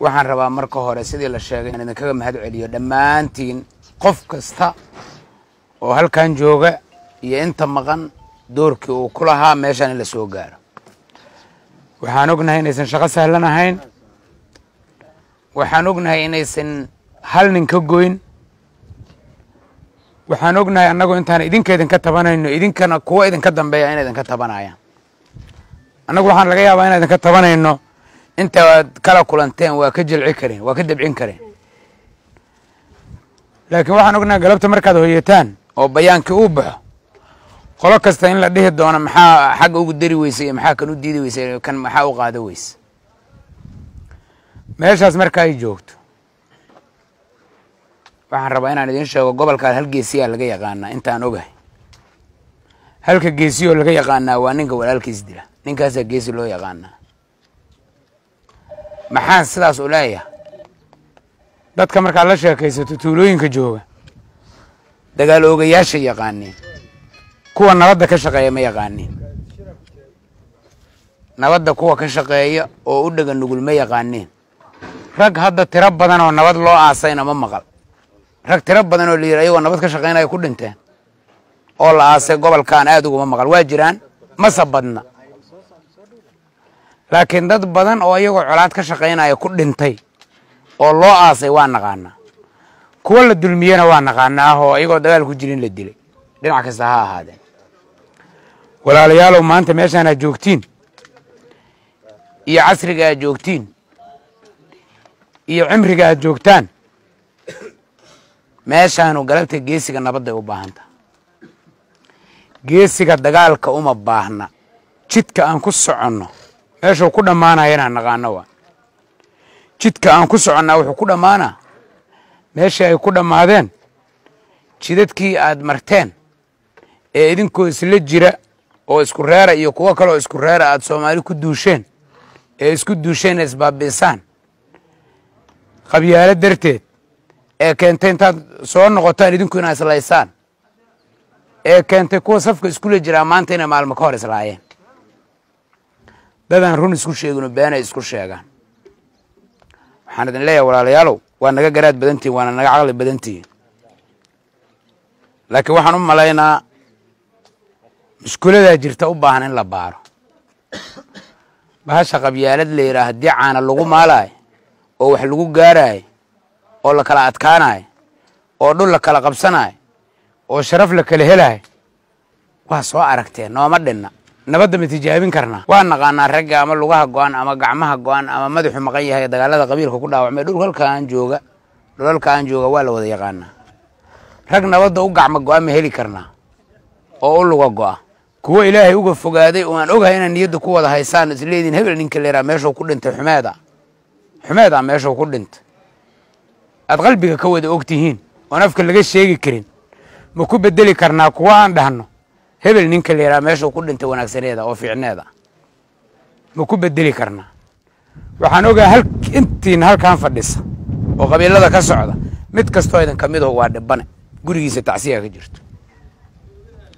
waxaan rabaa marka hore sidii la sheegay inaan idinkaga mahad celiyo dhammaantiin qof kasta oo halkan jooga iyo inta maqan doorkii uu ku lahaa meeshaan in la soo gaaro. Waxaan ognahay inaysan shaqo sahlan ahayn. Waxaan ognahay inaysan hal nin ka goyn. Waxaan ognahay annagu intaan idinka idinka tabanayno idinkana kuwa idinka dambeeya inay idinka tabanayaan. Annagu waxaan laga yaabaa inaan idinka tabanayno inta aad kala kulanteen waa ka jilci kareen waa ka dabcin kareen laakiin waxaan ognahay galabta markaad hoyataan oo bayaankii uu baxo qolo kasta in la dhihi doono maxaa xagga ugu dari weyse iyo maxaa kan u diidi weyse kan maxaa u qaado weyse meeshaas marka ay joogto waxaan rabaa inaan idiin sheego gobolkaan hal geesiyaa laga yaqaanaa intaan ogahay. Halka geesiyoo laga yaqaanaa waa ninka walaalkiis dila ninkaasaa geesi loo yaqaanaa maxaan sidaas u leeyahay? Dadka markaad la sheekaysato tuulooyinka jooga. Dagaal oogayaasha yaqaaniin. Kuwa nabadda ka shaqeeya ma yaqaaniin. Nabadda kuwa ka shaqeeya oo u dhega nugul ma yaqaaniin. Rag hadda tiro badan oo nabad loo aasayna ma maqal. Rag tiro badan oo la yidhi ayagoo nabad ka shaqeynaya ku dhinteen. Oo la aasay gobolkan aad uguma maqal. Waa jiraan? Mase badna laakiin dad badan oo iyagoo colaad ka shaqaynaya ku dhintay oo loo aasay waa naqaanaa. Kuwa la dulmiyena waa naqaanaa oo iyagoo dagaal ku jirin la dilay. Dhinac kasta ha ahaadeen. Walaalayaalow maanta meeshaan aad joogtiin. Iyo casriga aad joogtiin. Iyo cimriga aad joogtaan. Meeshaanu galabta geesiga nabadday u baahanta. Geesiga dagaalka uma baahna. Jidka aan ku soconno meeshuu ku dhammaanaya inaan naqaano waa. Jidka aan ku soconnaa wuxuu ku dhammaanaa meeshii ay ku dhammaadeen jidadkii aad marteen ee idinkoo isla jira oo isku reera iyo kuwo kaleoo isku reera aad soomaali ku duusheen ee isku duusheen isbaabi'isaan qabyaalo darteed ee keentay intaad soo noqotaan idinku inaad islaysaan ee keentay kuwa safka iskula jiraa maanta inay maalmo ka hor islaayeen dadaan run isku sheegino beenay isku sheegaan waxaan idin leeyahay walaalayaalow waa naga garaad badantihin waana naga caqli badantihin laakiin waxaan u malaynaa mushkuladaa jirta u baahan in la baaro. Bahasha qabyaalad la yidhaah haddii caana lagu maalaayo oo wax lagu gaaraayo oo la kala adkaanayo oo dhul la kala qabsanaayo oo sharaf la kala helaayo waa soo aragteen nooma dhinna nabadda ma tijaabin karnaa? Waa naqaanaa ragga ama lugaha go-an ama gacmaha go-an ama madaxu maqan yahay dagaalada qabiilka ku dhaawacmay? Dhulka halkaan jooga dhulalkaan jooga waa la wada yaqaanaa. Rag nabadda u gacmo go-a ma heli karnaa oo u luga go-a. Kuwo ilaahay uga fogaaday oo aan ogahay inaan niyadda ku wada haysaan isleediin hebel ninka leeraa meeshuu ku dhintay xumeeda. Xumeeda meeshuu ku dhintay. Aad qalbiga ka wada og tihiin oon afka laga sheegi karin. Ma ku bedeli karnaa kuwo aan dhahno hebel ninka leeraa meeshuu ku dhintay wanaagsaneeda oo fiicneeda. Ma ku bedeli karnaa waxaan ogaa hal intiina halkan fadhisa oo qabiilada ka socda mid kastoo idin ka midaho waa dhibane. Gurigiisa tacsiya ka jirto.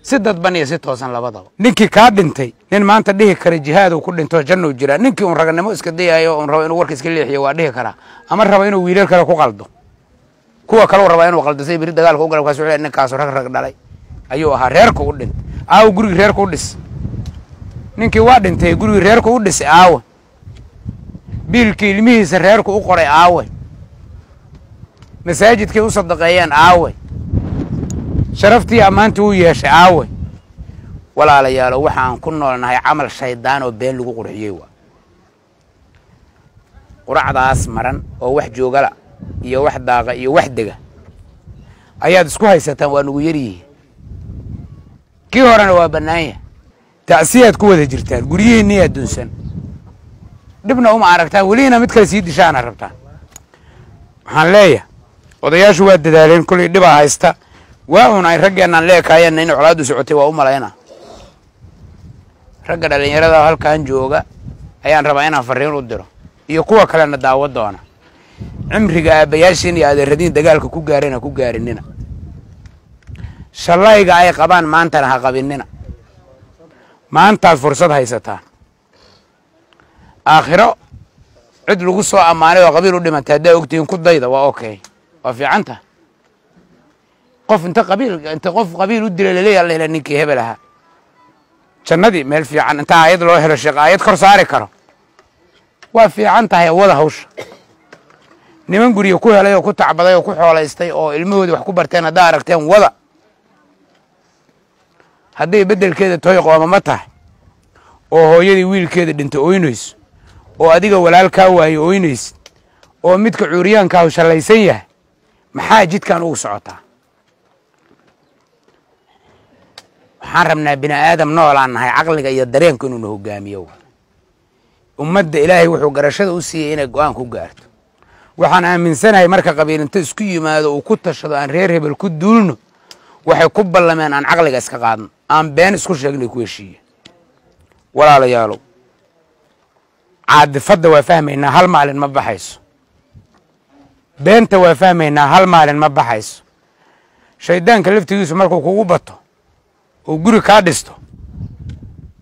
Si dadban iyo si toosan labadaba. Ninkii kaa dhintay nin maanta dhihi kara jihaad uu ku dhinto jannou jiraa ninkii un raganimo iska dayayo un rabo inuu warka iska leexiyo waa dhihi karaa. Ama raba inuu wiilal kale ku qaldo. Kuwa kaleu rabaa inuu qaldisay beri dagaalka u galay kaas wuxuu ninkaasu rag rag dhalay. Ayuu ahaa reerka u dhintay aawo gurigii reerka u dhis. Ninkii waa dhintay gurigii reerka u dhisay aawe biilkii ilmihiisa reerku u qoray aawe masaajidkay u sadaqeeyeen aawe sharaftii ammaantii u yeeshay aawe walaalayaalo waxaan ku noolnahay camal shaydaan oo been lagu qurxiyey waa. Quracdaas maran oo wax joogala iyo wax daaqa iyo wax dega. Ayaad isku haysataan waa nugu yaryihiin kii horena waa bannaanya tacsiyaad ku wada jirtaan guryihiinniyaa dunsan. Dhibna uma aragtaan welihina mid kale sii dishaana rabtaan. Waxaan leeyahay odayaashu waa dadaaleen kollay dhibaa haysta. Waa un ay raggeenaan leekaayeenna inay colaaddu socotay waa u malayna ragga dhallinyarada halkan jooga ayaan rabaa inaan farriin u diro iyo kuwa kalena daawo doona. Cimriga aabbayaashiin iyo adeeradiin dagaalka ku gaareen ha ku gaarinina shallayga ay qabaan maantana ha qabinina maantaad fursad haysataan aakhiro cid lagu soo ammaanay oo qabiil u dhimatay haddaa ogtihiin ku dayda waa okay. Waa fiican tahay qof inta qabiil inta qof qabiil u dilay laleeya la ninkii hebel ahaa. Jannadii meel fiican inta aayad loo helo sheekh aayad kor saari karo. Waa fiican tahay wada hawsha. Niman guriga ku helay oo ku tacbaday oo ku xoolaystay oo ilmahoodii wax ku barteen haddaa aragteen wada hadday beddelkeeda toy qoomama tahay oo hooyadii wiilkeeda dhinta oynayso oo adiga walaalkaa waaye oynaysid oo midka cuuriyaankaahu shallaysan yahay maxaa jidkan ugu socotaa? Waxaan rabnaa bini aadam noolaan nahay caqliga iyo dareenku inuuna hogaamiyo ummadda ilaahay wuxuu garashada u siiyey inay go'aan ku gaarto. Waxaan aaminsanahay marka qabiilinto isku yimaado uu ku tashado aan reer hebel ku duulno waxay ku ballameen aan caqliga iska qaadno aan been isku sheegnay ku heshiiye walaalayaalow caadifadda waa fahmaynaa hal maalin ma baxayso. Beenta waa fahmaynaa hal maalin ma baxayso. Shayddaanka laftigiisu markuu kugu bato oo guri kaa dhisto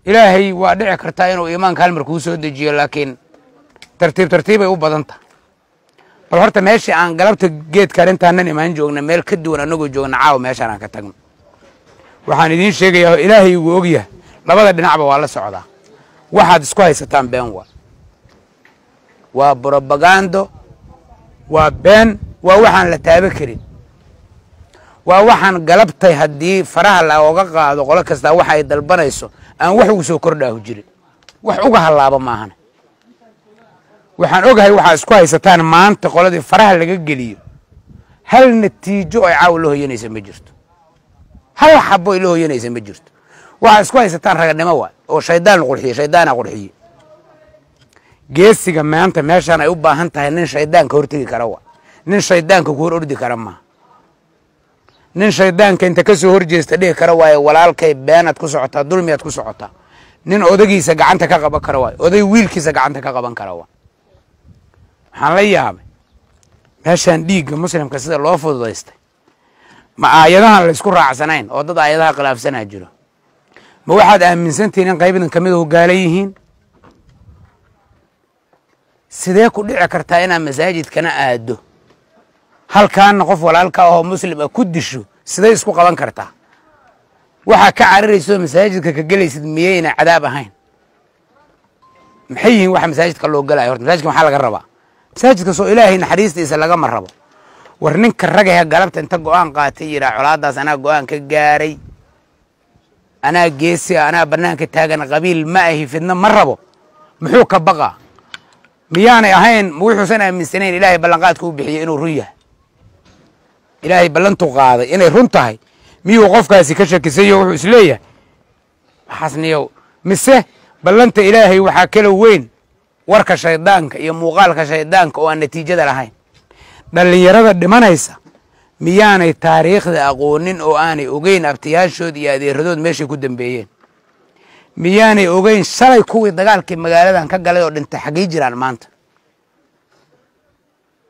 ilaahay waa dhici kartaa inuu iimaanka hal mar kuu soo dejiyo laakiin tartiib tartiibay u badan tahay. Bal horta meeshii aan galabta geedkaan intaanan imaan joogna meel ka duwan annagoo joogna caawa meeshaan aan ka tagno waxaan idiin sheegayaa oo ilaahay igu ogyahay labada dhinacba waa la socdaa. Waxaad isku haysataan been waa waa brobagando waa been waa waxaan la taabo karin. Waa waxaan galabtay haddii faraha looga qaado qolo kastaa waxa ay dalbanayso aan wax ugu soo kordhaahu jirin. Wax uga hallaaba maahan waxaan ogahay waxaa isku haysataan maanta qoladii faraha laga geliyo. Hal natiijo ay caawa la hoyanaysa ma jirto hal xabo ay la hoyanaysa ma jirto waxaa isku haysataan raganimo waay oo shaydaan qurxiye shaydaana qurxiye geesiga maanta meeshaan ay u baahan tahay nin shaydaanka hortegi kara waa nin shaydaanka ku hor ordi kara maaha nin shaydaanka inta ka horjeesta dhihi kara waaye walaalkay beenaad ku socotaa dulmiyaad ku socotaa nin odagiisa gacanta ka qaban kara waaye oday wiilkiisa gacanta ka qaban kara waa waxaan la yaabay meeshaan dhiigga muslimka sida loo fududaystay ma aayadahan la isku raacsanayn oo dad aayadaha khilaafsanaa jiro. Ma waxaad aaminsantihiin in qaybadan ka mid a hogaala yihiin? Sidee ku dhici kartaa inaad masaajidkana aado halkaana qof walaalka ahoo muslim ah ku disho siday isku qaban kartaa? Waxaa ka cararayso masaajidka ka gelaysid miyayna cadaab ahayn? Maxay yihiin waxa masaajidka loo galayo? Horta masaajidka maxaa laga rabaa? Masaajidka soo ilaahay naxariistiisa lagama rabo war ninka ragahe galabta inta go'aan qaatay yiraa colaadaas anaa go'aan ka gaaray. Anaa geesi anaa banaanka taagan qabiil ma ahi fidno ma rabo. Muxuu ka baqaa? Miyaanay ahayn wuxuusan aaminsanayn ilaahay ballanqaadka u bixiyey inuu run yahay. Ilaahay ballantu qaaday inay run tahay. Miyuu qofkaasi ka shakisayo wuxuu is leeyahay? Waxaas niyow mise ballanta ilaahay waxaa kala weyn? Warka shaydaanka iyo muuqaalka shaydaanka oo aan natiijada lahayn dhallinyarada dhimanaysa miyaanay taariikhda aqoonin oo aanay ogeyn abtiyaashood iyo adeeradood meeshay ku dambeeyeen. Miyaanay ogeyn shalay kuwii dagaalkii magaaladan ka galay oo dhintay xaggey jiraan maanta.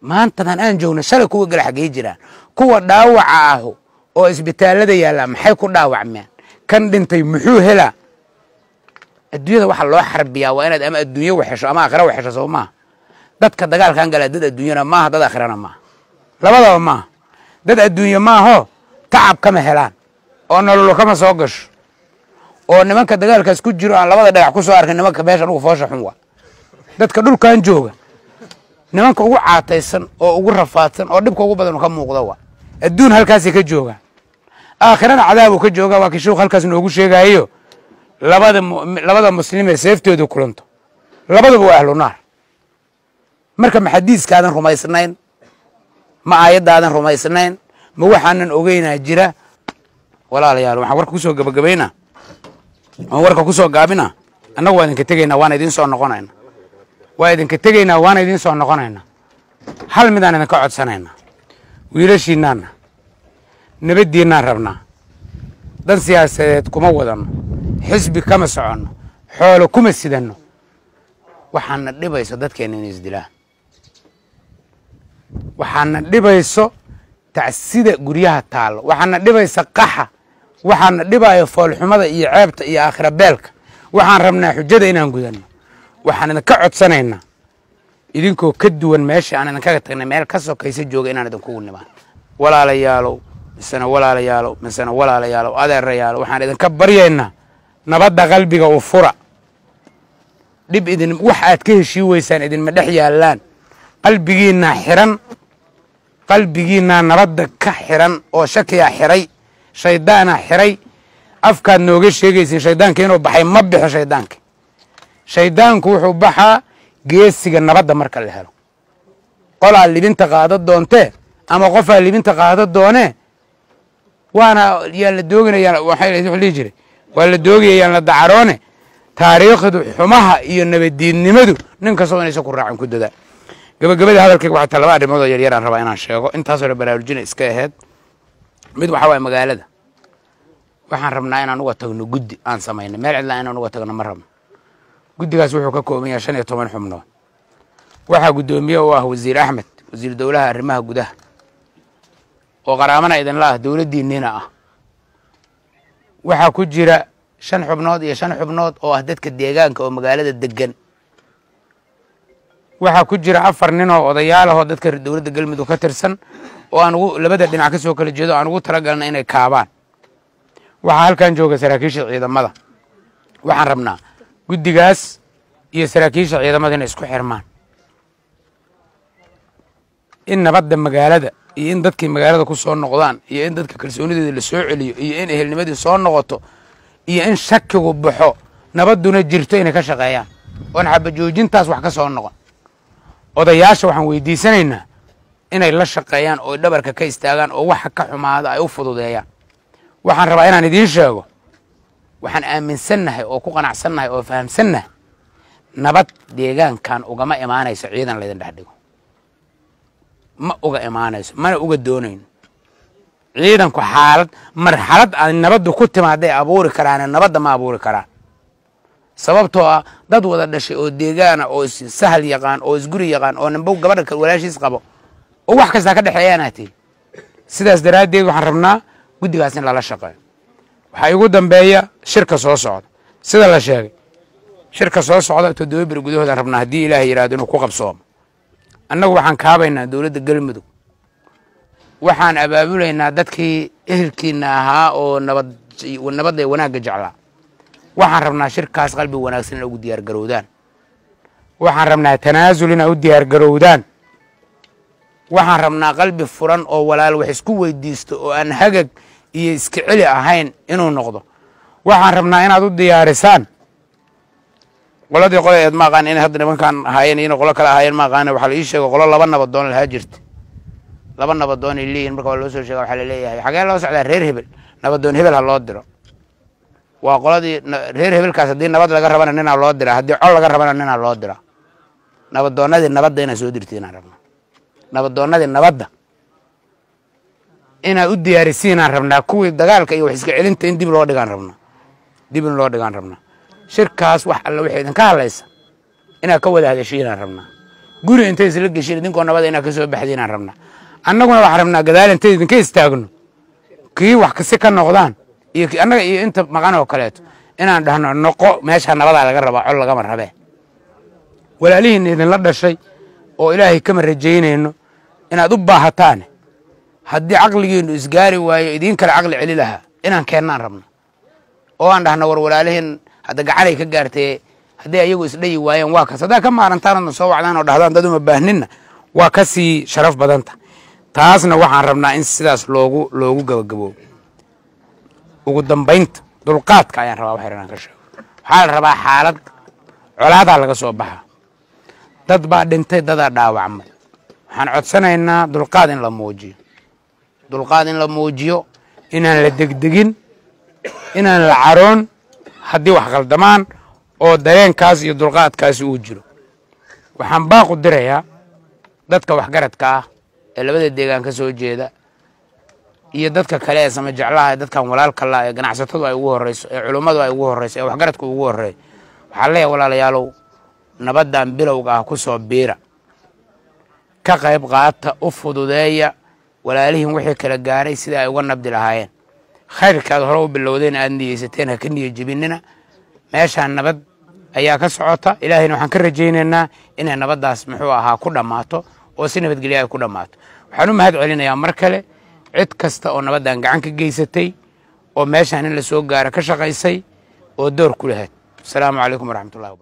Maantadan aan joogna shalay kuwii gala xaggey jiraan. Kuwa dhaawaca ahu oo isbitaallada yaallaa maxay ku dhaawacmeen? Kan dhintay muxuu helaa? Adduunyada waxa loo xarbiyaa waa inaad ama adduunyo waxesho ama aakhira waxesho soo maaha dadka dagaalkan galaa dad adduunyana maaha dad aakhirana maaha. Labadaba maaha. Dad adduunye maaho tacab kama helaan oo nololo kama soo gasho. Oo nimanka dagaalkaas ku jiro aan labada dhagax ku soo nimanka meeshan ugu foosha xun waa. Dadka dhulkan jooga nimanka ugu caataysan oo ugu rafaadsan oo dhibka ugu badan ka muuqda waa. Adduun halkaasay ka joogaan aakhirana cadaabuu ka jooga waa kii shuuk halkaas noogu sheegayo labada labada muslimee seeftooda kulanto. Labadaba waa ahlu naar marka ma xadiiskaadan rumaysnayn? Ma aayaddaadan rumaysnayn? Ma waxaanan ogeynaa jira? Walaalayaal waxaan warka ku soo gabagabaynaa waan warka ku soo gaabina. Annagu waa idinka tegaynaa waana idiin soo noqonayna. Waa idinka tegaynaa waana idiin soo noqonaynaa hal midaan idinka codsanaynaa. Wiilashiinaanna nabaddiinnaan rabnaa. Dan siyaasadeed kuma wadanno. Xisbi kama soconno. Xoolo kuma sidanno. Waxaana dhibayso dadkeenna inay isdilaan waxaana dhibayso tacsida guryaha taallo waxaana dhibaysa qaxa. Waxaana dhibaayo foolxumada iyo ceebta iyo aakhira beelka. Waxaan rabnaa xujada inaan gudanno. Waxaan idinka codsanaynaa. Idinkoo ka duwan meesha aan idinkaga tagnay meel ka sokaysa jooga inaan idinkugu nimaan. Walaalayaalow misena walaalayaalow misena walaalayaalow adeerayaalow waxaan idinka baryaynaa nabadda qalbiga u fura. Dhib idin wax aad ka heshii weysaan idinma dhex yaallaan qalbigiinnaa xiran qalbigiinnaa nabadda ka xiran oo shakiyaa xiray shayddaanaa xiray. Afkaad nooga sheegaysiin shayddaanka inuu baxay ma bixo shayddaanka shayddaanku wuxuu baxaa geesiga nabadda marka la helo. Qolaa libinta qaado doontee ama qofaa libinta qaado doonee waana yaan la dooginayaan waxay dhihi jiray. Waa la doogaya la dacaroone. Taariikhdu xumaha iyo nabaddiidnimadu nin kastoo inaysa ku raacin ku dadaa gabagabada hadalkayga waxaa taa laba arrimood oo yaryar rabaa inaan sheego intaasoo dhan baraarujina iska aheyd mid waxaa waaya magaalada waxaan rabnaa inaan uga tagno guddi aan samayno meel cidlaa inaan uga tagno ma rabno. Guddigaas wuxuu ka kooban yahay shan iyo toban xubnood waxaa guddoomiye u ah wasiir axmed wasiir dowlaha arrimaha gudaha oo qaraamana idinla ah dowladdiinniina ah. Waxaa ku jira shan xubnood iyo shan xubnood oo ah dadka deegaanka oo magaalada degan waxaa ku jira afar nin oo odayaalahoo dadka dowladda galmudug ka tirsan oo aan labada dhinac ka kala jeedo aan ugu talagalna inay kaabaan. Waxaa halkan jooga saraakiisha ciidamada. Waxaan rabnaa guddigaas iyo saraakiisha ciidamada inay isku xirmaan. In nabadda magaalada iyo in dadkii magaalada ku soo noqdaan iyo in dadka kalsoonideeda la soo celiyo iyo in ehelnimadii soo noqoto iyo in shakigu baxo nabadduna jirto inay ka shaqeeyaan. Oon xabajoojintaas wax ka soo noqon odayaasha waxaan weydiisanaynaa inay la shaqeeyaan oo dhabarka ka istaagaan oo waxa ka xumaada ay u fududeeyaan. Waxaan rabaa inaan idiin sheego waxaan aaminsannahay oo ku qanacsannahay oo fahamsannahay nabad deegaankan ugama imaanayso ciidan laydin dhex dhigo. Ma uga imaanayso mana uga doonayno ciidanku xaalad marxalad aan nabaddu ku timaaday abuuri karaane nabadda ma abuuri karaan sababtoo ah dad wada dhashay oo deegaana oo sahal yaqaan oo isguri yaqaan oo nimbow gabadha walaashiis qabo oo wax kastaa ka dhexeeyaanaa tihi sidaas daraaddeed waxaan rabnaa guddigaas in lala shaqeeyo. Waxaa igu dambeeya shirka soo socda. Sida la sheegay shirka soo socda toddoba beri gudahoodaan rabnaa haddii ilaahay yidhahdo inuu ku qabsoomo annagu waxaan kaabaynaa dowladda galmudug. Waxaan abaabulaynaa dadkii ehelkiina ahaa oo nabad nabadda wanaagga jeclaa waxaan rabnaa shirkaas qalbi wanaagsan ina ugu diyaargarowdaan waxaan rabnaa tanaasul ina u diyaargarowdaan waxaan rabnaa qalbi furan oo walaal wax isku weydiisto oo aan hagag iyo iska celi ahayn inuu noqdo. Waxaan rabnaa inaad u diyaarisaan qoladii qole eed ma aqaan inay hadda nimankaan ahaayeen iyona qolo kale ahaayeen ma waxaa la ii sheego qolo laba nabadoon lahaa jirta laba nabadoon ay leeyihiin marka waa loo soo sheega waxaa la leeyahay. Xagee loo socdaa? Reer hebel. Nabadoon hebel ha loo diro waa qoladii reer hebelkaas haddii nabad laga rabana ninaa loo diraa haddii col laga rabana ninaa loo diraa nabadoonnadii nabadda inaad soo dirtiinaan rabnaa nabadoonnadii nabadda inaad u diyaarisiinaan rabnaa kuwii dagaalka iyo wax iska celinta in dib loo dhigaan rabnaa dib in loo dhigaan rabnaa shirkaas wax alla waxay idinka hadlaysa inaad ka wada hadashiinaan rabnaa. Guri intay isla geshin idinkoo nabada inaad ka soo rabnaa. Annaguna waxaan rabnaa gadaal intay idinka istaagno. Kii wax kasi ka noqdaan annaga iyo inta maqan oo kaleeto inaan dhahno noqo meesha nabadaa laga rabaa col lagama rabee walaalihiina idinla dhashay oo ilaahay kama rajaynayno inaad u baahataane haddii caqligiinu isgaari waayo idiin kale caqli celi lahaa inaan keennaan rabno. Oo aan dhahno war walaalihiin hadda gacanay ka gaartee haddii ayagu isdhayi waayeen waa kas haddaa ka maarantaanadna soo wacdaan oo dhahdaan dad baahninna waa ka sii sharaf badanta. Taasna waxaan rabnaa in sidaas loogu loogu gabagaboobo ugu dambaynta dulqaadka ayaan rabaa wax yar inaan ka sheego. Waxaa la rabaa xaalad colaadaa laga soo baxa. Dad baa dhintay dadaa dhaawacmay. Waxaan codsanaynaa dulqaad in la muujiyo. Dulqaad in la muujiyo inaan la degdegin inaan la caroon haddii wax khaldamaan oo dareenkaas iyo dulqaadkaasi uu jiro. Waxaan baaqu dirayaa dadka waxgaradka ah ee labada deegaan ka soo jeeda iyo dadka kale ee sama jeclaha ee dadkan walaalka la ee ganacsatadu ay ugu horreyso ee culummadu ay ugu horreyso ee waxgaradku ugu horreeyo waxaan leeyahay walaalayaalow nabaddan bilowga ah ku soo biira. Ka qayb qaata u fududeeya walaalihiin wixii kala gaaray sida ay uga nabdi lahaayeen. Khayrkaad hore u bilowdeen aad niyeysateen ha ka niyo jebinina meeshaan nabad ayaa ka socota. Ilaahayna waxaan ka rajaynaynaa inay nabaddaas muxuu ahaa ku dhammaato oo si nabadgelya ay ku dhammaato. Waxaan u mahad celinayaa mar kale cid kasta oo nabaddan gacan ka geysatay oo meeshaan in la soo gaaro ka shaqaysay oo door ku lahayd. Asalaamu calaykum waraxmatullahi wabarakatu